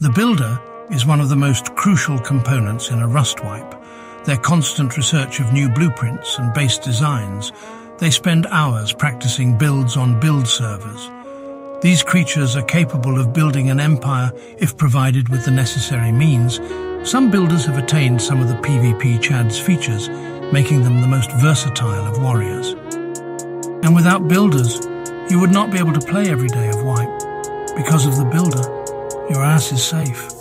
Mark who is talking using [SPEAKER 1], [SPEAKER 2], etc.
[SPEAKER 1] The builder is one of the most crucial components in a rust wipe. Their constant research of new blueprints and base designs, they spend hours practicing builds on build servers. These creatures are capable of building an empire if provided with the necessary means. Some builders have attained some of the PvP Chad's features, making them the most versatile of warriors. And without builders, you would not be able to play every day of Wipe. Because of the builder, your ass is safe.